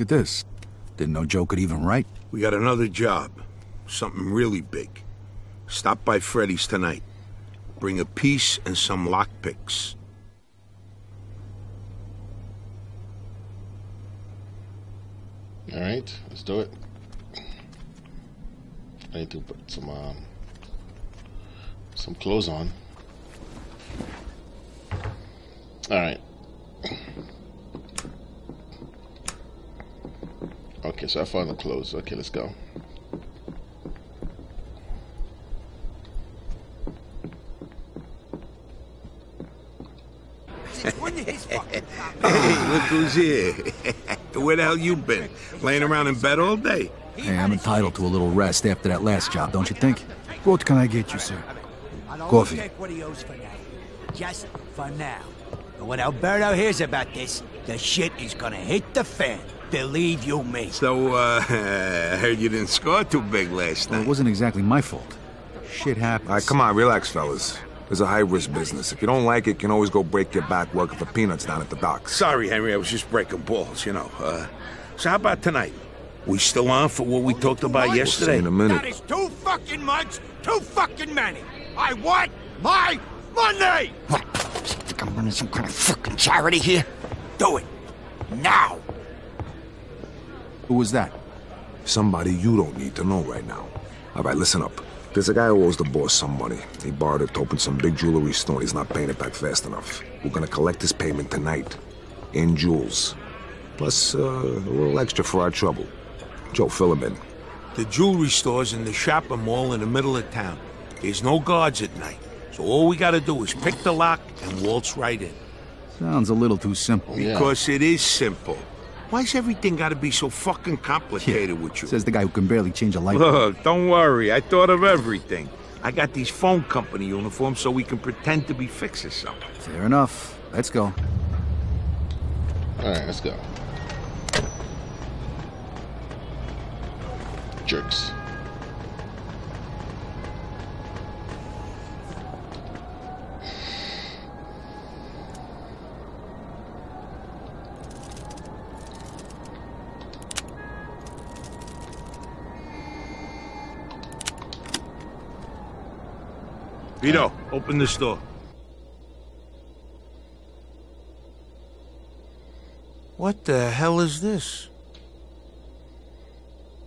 Look at this. Didn't know Joe could even write. We got another job. Something really big. Stop by Freddy's tonight. Bring a piece and some lockpicks. All right, let's do it. I need to put some um, some clothes on. All right. Okay, so I found the clothes. Okay, let's go. Hey, look who's here. Where the hell you been? Laying around in bed all day? Hey, I'm entitled to a little rest after that last job, don't you think? What can I get you, sir? Coffee. Take what he owes for now. Just for now. But when Alberto hears about this, the shit is gonna hit the fan. Believe you me. So, uh, I heard you didn't score too big last Well, night. it wasn't exactly my fault. Shit happens. All right, come on, relax, fellas. It's a high-risk business. If you don't like it, you can always go break your back working for peanuts down at the docks. Sorry, Henry, I was just breaking balls, you know. Uh, so how about tonight? We still on for what we talked about We'll see yesterday? in a That minute. is too fucking much, too fucking many. I want my money! What? Think I'm running some kind of fucking charity here? Do it. Now! Who was that? Somebody you don't need to know right now. All right, listen up. There's a guy who owes the boss some money. He borrowed it to open some big jewelry store and he's not paying it back fast enough. We're gonna collect his payment tonight. In jewels. Plus, uh, a little extra for our trouble. Joe, fill him in. The jewelry store's in the shopping mall in the middle of town. There's no guards at night. So all we gotta do is pick the lock and waltz right in. Sounds a little too simple. Yeah. Because it is simple. Why's everything gotta be so fucking complicated with you? Says the guy who can barely change a light bulb. Look, don't worry. I thought of everything. I got these phone company uniforms so we can pretend to be fixing something. Fair enough. Let's go. All right, let's go. Jerks. Vito, open this door. What the hell is this?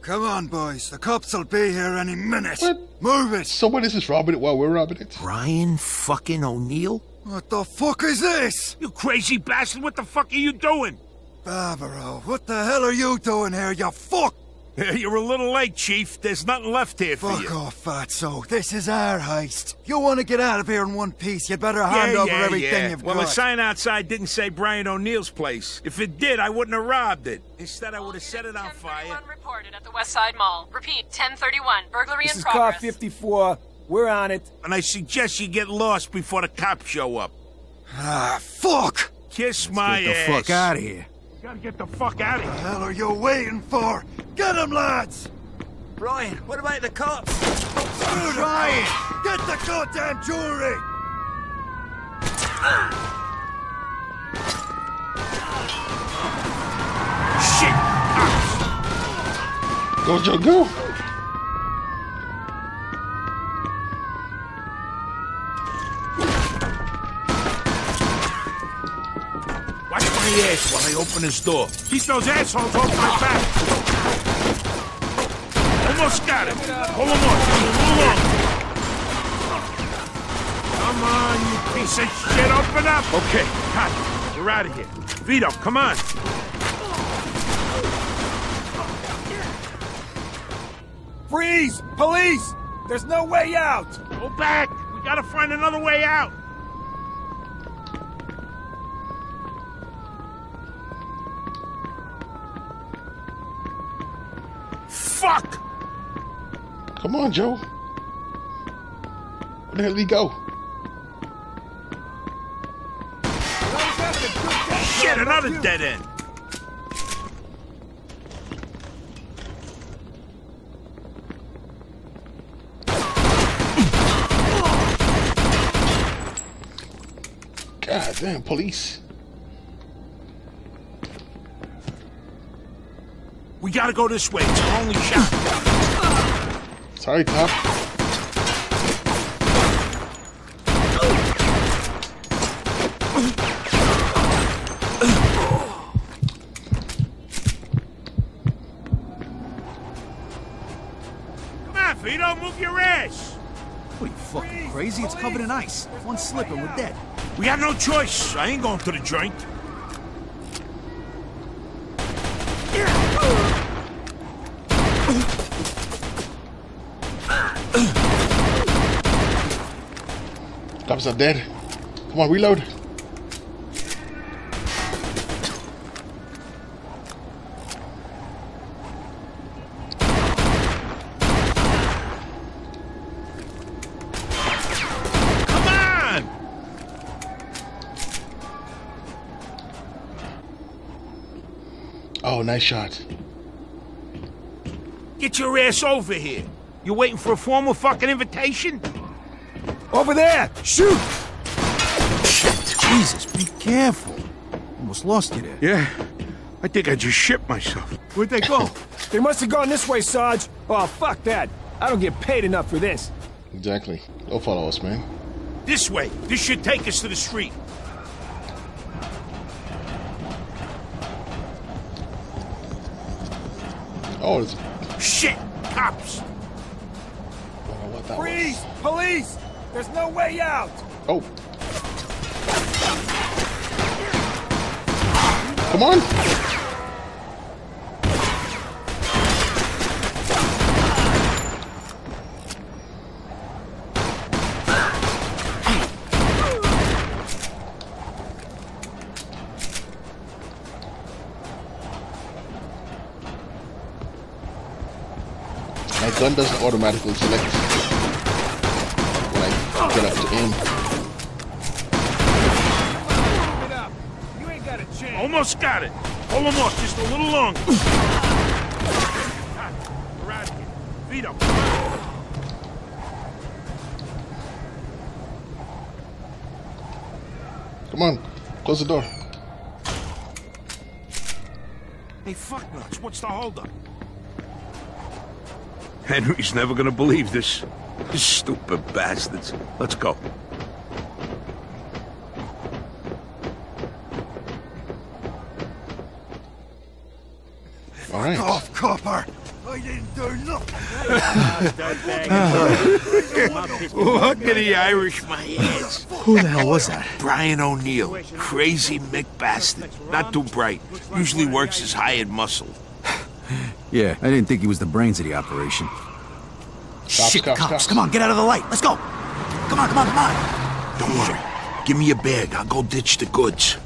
Come on, boys. The cops will be here any minute. What? Move it. Someone is just robbing it while we're robbing it. Brian fucking O'Neill? What the fuck is this? You crazy bastard, what the fuck are you doing? Barbaro, what the hell are you doing here, you fuck? You're a little late, Chief. There's nothing left here for you. Fuck off, fatso. This is our heist. You want to get out of here in one piece, you better hand over everything you've well, got. Well, the sign outside didn't say Brian O'Neill's place. If it did, I wouldn't have robbed it. Instead, I would have set it on fire. 1031 reported at the West Side Mall. Repeat, 1031. Burglary This in is car 54. We're on it. And I suggest you get lost before the cops show up. Ah, fuck! Kiss my Get the ass. fuck out of here. Gotta get the fuck out of here. What The hell are you waiting for? Get him, lads! Brian, what about the cops? Brian! Get the goddamn jewelry! Shit! Go, Joe, go. Watch my ass while I open this door. Keep those assholes off my back. Vamos, cara! Como on! Come on, you piece of shit! Open up! Okay, cut. We're out of here. Vito, come on! Freeze! Police! There's no way out! Go back! We gotta find another way out! Fuck! Come on, Joe. Where the hell did he go? Shit, another dead end. God damn, police. We gotta go this way. It's our only shot. Sorry, cop. Come on, Vito, move your ass. What are you fucking crazy? It's covered in ice. One slip and we're dead. We got no choice. I ain't going to the joint. Cops are dead. Come on, reload. Oh, nice shot. Get your ass over here. You waiting for a formal fucking invitation? Over there! Shoot! Jesus, be careful. Almost lost you there. Yeah. I think I just shit myself. Where'd they go? They must have gone this way, Sarge. Oh, fuck that. I don't get paid enough for this. Exactly. Don't follow us, man. This way. This should take us to the street. Oh, it's. Shit! Cops! I don't know what that Freeze! was. Police! There's no way out! Oh. Come on. My gun doesn't automatically select ain't got a chance. Almost got it. Hold them off just a little longer. We're out of here. Vito. Come on, close the door. Hey, fuck nuts. What's the holdup? Henry's never gonna believe this. Stupid bastards. Let's go. All right. Off, copper! I didn't do nothing! Look at the Irish my ass. Who the hell was that? Brian O'Neill. Crazy Mick bastard. Not too bright. Usually works his hired muscle. Yeah, I didn't think he was the brains of the operation. Shit, cops, cops, cops. Come on, get out of the light. Let's go. Come on, come on, come on. Don't worry. Give me your bag. I'll go ditch the goods.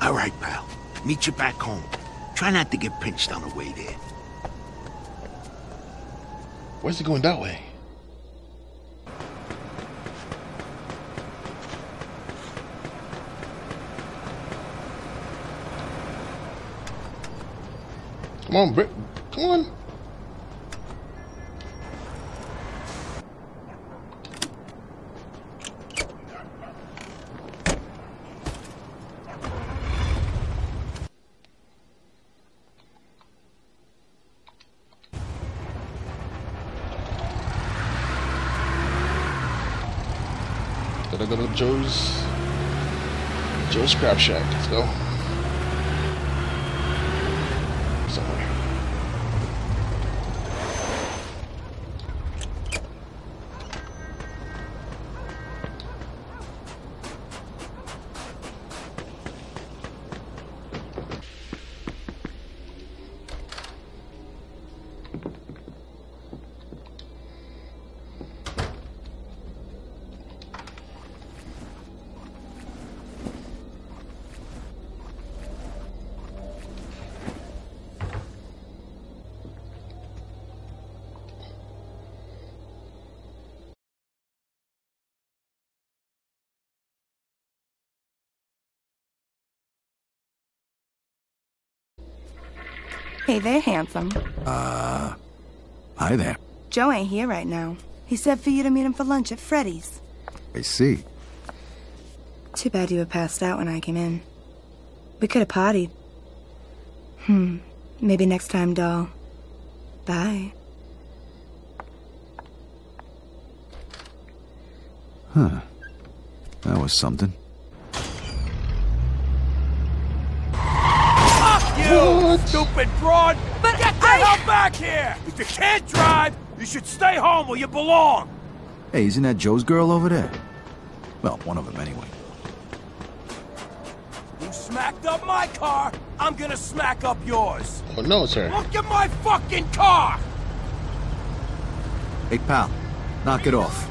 All right, pal. Meet you back home. Try not to get pinched on the way there. Where's it going that way? Come on, Britt. Come on. Joe's Joe's Crab Shack. Let's go. Hey there, handsome. Uh, hi there. Joe ain't here right now. He said for you to meet him for lunch at Freddy's. I see. Too bad you were passed out when I came in. We could have partied. Hmm. Maybe next time, doll. Bye. Huh. That was something. Fuck you, stupid broad! But Get the hell back here! If you can't drive, you should stay home where you belong! Hey, isn't that Joe's girl over there? Well, one of them anyway. You smacked up my car, I'm gonna smack up yours. Oh, no, sir. Look at my fucking car! Hey, pal, knock it off.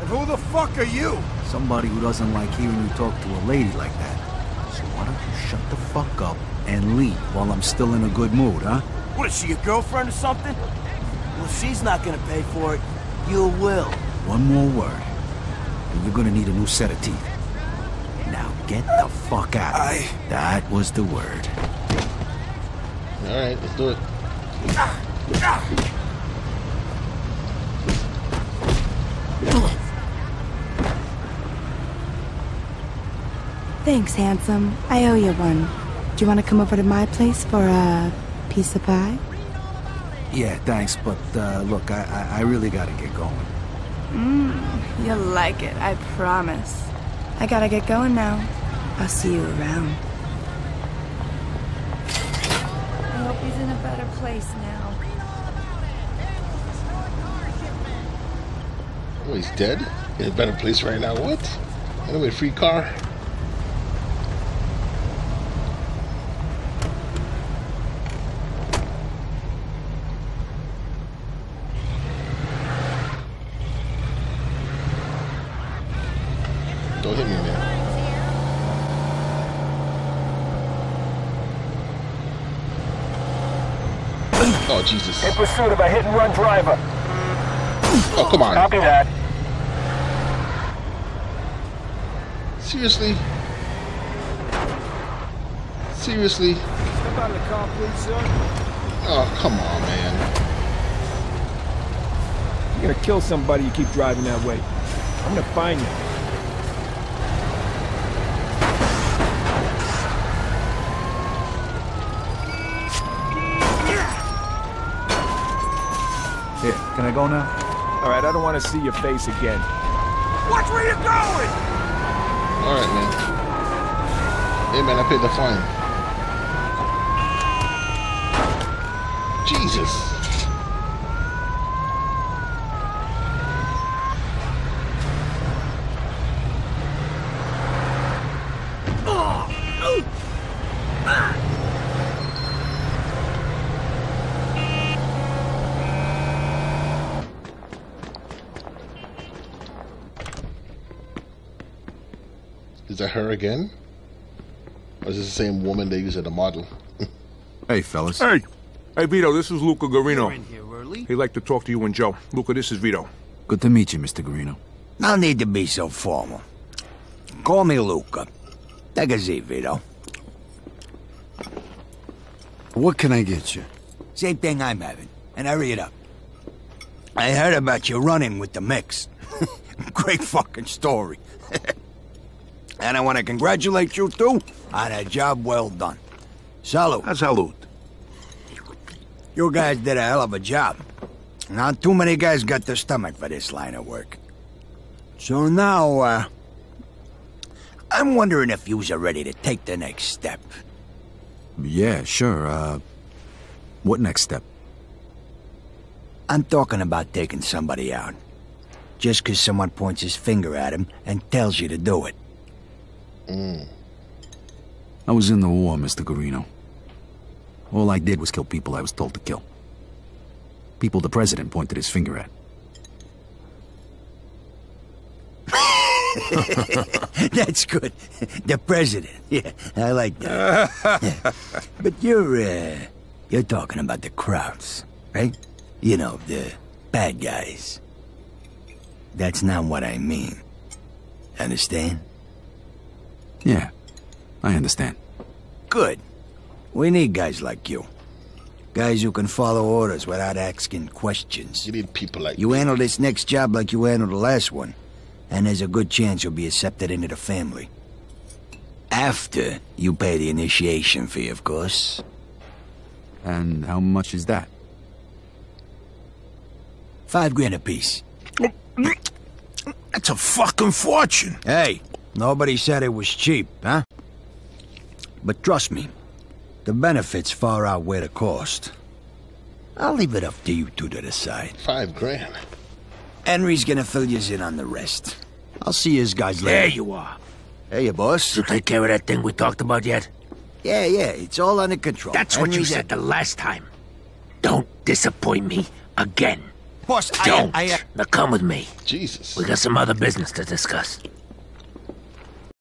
And who the fuck are you? Somebody who doesn't like hearing you talk to a lady like that. So why don't you shut the fuck up and leave while I'm still in a good mood, huh? What is she, your girlfriend or something? Well, she's not gonna pay for it. You will. One more word, and you're gonna need a new set of teeth. Now get the fuck out of here. That was the word. All right, let's do it. Ah! Ah! Thanks, handsome. I owe you one. Do you want to come over to my place for a piece of pie? Yeah, thanks, but uh, look, I, I, I really gotta get going. Mmm, you'll like it, I promise. I gotta get going now. I'll see you around. I hope he's in a better place now. Oh, he's dead? In a better place right now. What? Anyway, free car. Don't hit me, man. Oh, Jesus. In pursuit of a hit-and-run driver. Oh, come on. Copy that. Seriously? Seriously? Step out of the car, please, sir. Oh, come on, man. You're gonna kill somebody you keep driving that way. I'm gonna find you. Can I go now? All right, I don't want to see your face again. Watch where you're going! All right, man. Hey, man, I paid the fine. Jesus. Is that her again? Or is this the same woman they use as a model? Hey, fellas. Hey, hey, Vito, this is Luca Gurino. in here early. He'd like to talk to you and Joe. Luca, this is Vito. Good to meet you, Mr. Gurino. No need to be so formal. Call me Luca. Take a seat, Vito. What can I get you? Same thing I'm having. And hurry it up. I heard about you running with the Micks. Great fucking story. and I want to congratulate you two on a job well done. Salute. A Salute. You guys did a hell of a job. Not too many guys got the stomach for this line of work. So now, uh... I'm wondering if yous are ready to take the next step. Yeah, sure. Uh, what next step? I'm talking about taking somebody out. Just 'cause someone points his finger at him and tells you to do it. I was in the war, Mr. Gurino. All I did was kill people I was told to kill. People the president pointed his finger at. That's good. The president. Yeah, I like that. Yeah. But you're, uh, you're talking about the Krauts, right? You know, the bad guys. That's not what I mean. Understand? Yeah, I understand. Good. We need guys like you. Guys who can follow orders without asking questions. You need people like You handle this next job like you handled the last one, and there's a good chance you'll be accepted into the family. After you pay the initiation fee, of course. And how much is that? Five grand apiece. That's a fucking fortune. Hey, nobody said it was cheap, huh? But trust me, the benefits far outweigh the cost. I'll leave it up to you two to decide. Five grand. Henry's gonna fill you in on the rest. I'll see you guys later. There you are. Hey, you boss. You take care of that thing we talked about yet? Yeah, yeah, it's all under control. That's what you said the last time. Don't disappoint me again. Boss, Don't. I, I, Now come with me. Jesus. We got some other business to discuss.